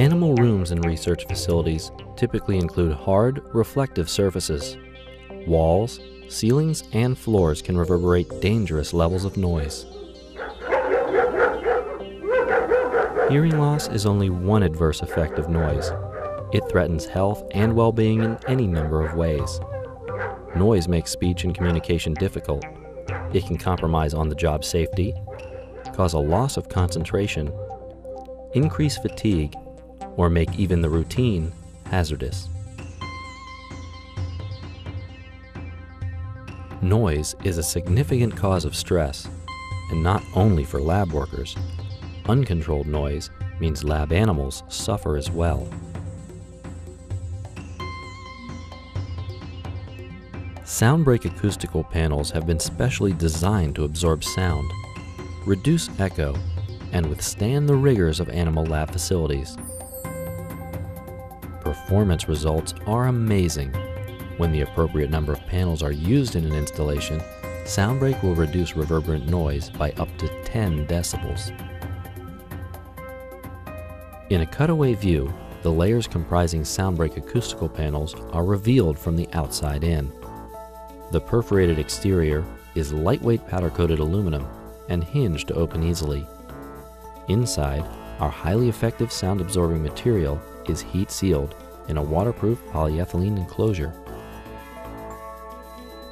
Animal rooms and research facilities typically include hard, reflective surfaces. Walls, ceilings, and floors can reverberate dangerous levels of noise. Hearing loss is only one adverse effect of noise. It threatens health and well being in any number of ways. Noise makes speech and communication difficult. It can compromise on the job safety, cause a loss of concentration, increase fatigue, or make even the routine hazardous. Noise is a significant cause of stress, and not only for lab workers. Uncontrolled noise means lab animals suffer as well. SounBreak acoustical panels have been specially designed to absorb sound, reduce echo, and withstand the rigors of animal lab facilities. Performance results are amazing. When the appropriate number of panels are used in an installation, SounBreak will reduce reverberant noise by up to 10 decibels. In a cutaway view, the layers comprising SounBreak acoustical panels are revealed from the outside in. The perforated exterior is lightweight powder-coated aluminum and hinged to open easily. Inside, our highly effective sound-absorbing material is heat-sealed in a waterproof polyethylene enclosure.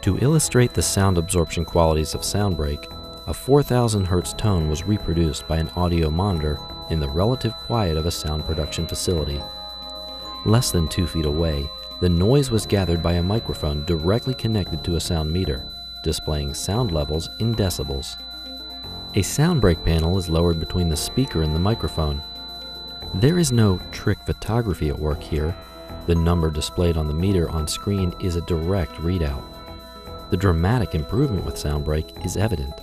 To illustrate the sound absorption qualities of SounBreak, a 4000 Hz tone was reproduced by an audio monitor in the relative quiet of a sound production facility. Less than two feet away, the noise was gathered by a microphone directly connected to a sound meter, displaying sound levels in decibels. A sound SounBreak panel is lowered between the speaker and the microphone. There is no trick photography at work here. The number displayed on the meter on screen is a direct readout. The dramatic improvement with SounBreak is evident.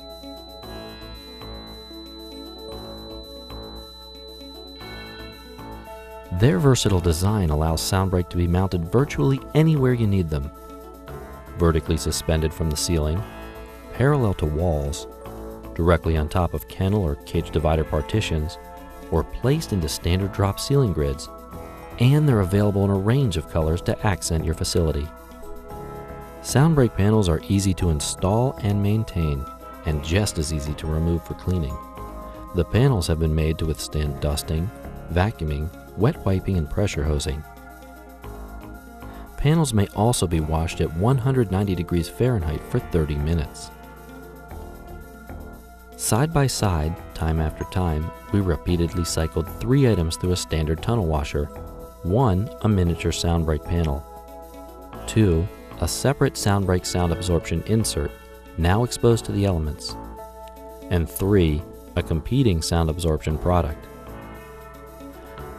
Their versatile design allows SounBreak to be mounted virtually anywhere you need them. Vertically suspended from the ceiling, parallel to walls, directly on top of kennel or cage divider partitions, or placed into standard drop ceiling grids, and they're available in a range of colors to accent your facility. SounBreak panels are easy to install and maintain, and just as easy to remove for cleaning. The panels have been made to withstand dusting, vacuuming, wet wiping, and pressure hosing. Panels may also be washed at 190 degrees Fahrenheit for 30 minutes. Side by side, time after time, we repeatedly cycled three items through a standard tunnel washer. One, a miniature SounBreak panel. Two, a separate SounBreak sound absorption insert, now exposed to the elements. And three, a competing sound absorption product.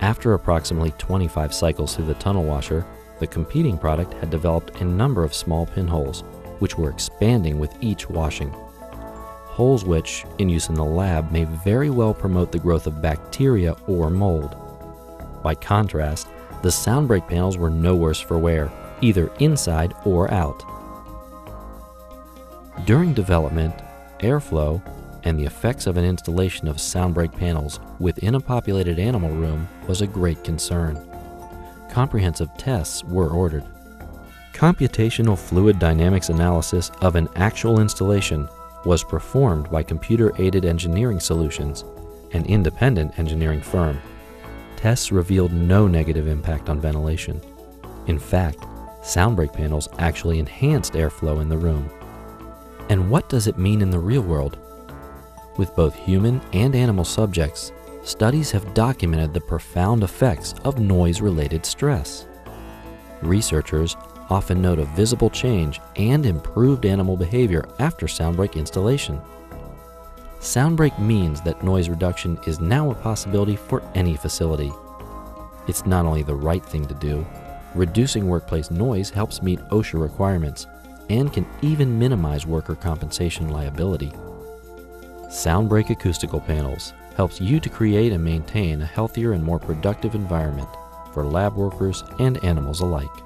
After approximately 25 cycles through the tunnel washer, the competing product had developed a number of small pinholes, which were expanding with each washing. Holes which, in use in the lab, may very well promote the growth of bacteria or mold. By contrast, the SounBreak panels were no worse for wear, either inside or out. During development, airflow, and the effects of an installation of SounBreak panels within a populated animal room was a great concern. Comprehensive tests were ordered. Computational fluid dynamics analysis of an actual installation was performed by Computer Aided Engineering Solutions, an independent engineering firm. Tests revealed no negative impact on ventilation. In fact, sound SounBreak panels actually enhanced airflow in the room. And what does it mean in the real world? With both human and animal subjects, studies have documented the profound effects of noise related stress. Researchers often note a visible change and improved animal behavior after SounBreak installation. SounBreak means that noise reduction is now a possibility for any facility. It's not only the right thing to do, reducing workplace noise helps meet OSHA requirements and can even minimize worker compensation liability. SounBreak Acoustical Panels helps you to create and maintain a healthier and more productive environment for lab workers and animals alike.